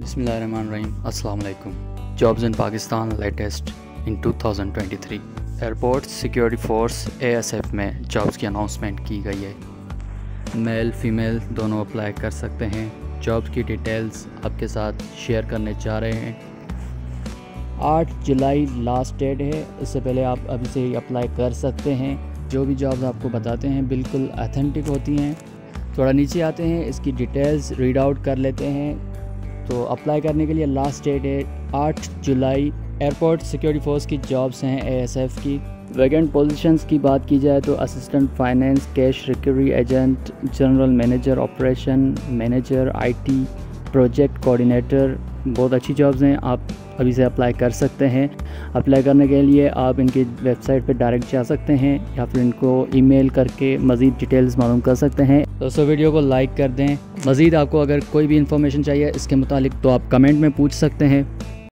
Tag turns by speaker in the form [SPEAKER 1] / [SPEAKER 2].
[SPEAKER 1] वालेकुम jobs in Pakistan latest in 2023 airport security force ASF में jobs की announcement की गई है। मेल फीमेल दोनों अप्लाई कर सकते हैं। जॉब्स की डिटेल्स आपके साथ शेयर करने जा रहे हैं। 8 जुलाई लास्ट डेट है। इससे पहले आप अभी से ही अप्लाई कर सकते हैं। जो भी जॉब्स आपको बताते हैं, बिल्कुल अथेंटिक होती हैं। थोड़ा नीचे आते हैं, इसकी डिटेल्स रीड आउट कर लेते हैं। तो अप्लाई करने के लिए लास्ट डेट है आठ जुलाई। एयरपोर्ट सिक्योरिटी फोर्स की जॉब्स हैं एएसएफ की। वैकेंट पोजीशंस की बात की जाए तो assistant finance cash recovery agent general manager operation manager IT project coordinator बहुत अच्छी जॉब्स हैं, आप अभी से अप्लाई कर सकते हैं। अप्लाई करने के लिए आप इनकी वेबसाइट पर डायरेक्ट जा सकते हैं, या फिर इनको ईमेल करके मज़ीद डिटेल्स मालूम कर सकते हैं। दोस्तों वीडियो को लाइक कर दें। मज़ीद आपको अगर कोई भी इन्फॉर्मेशन चाहिए, इसके मुतालिक तो आप कमेंट में पूछ सकते हैं।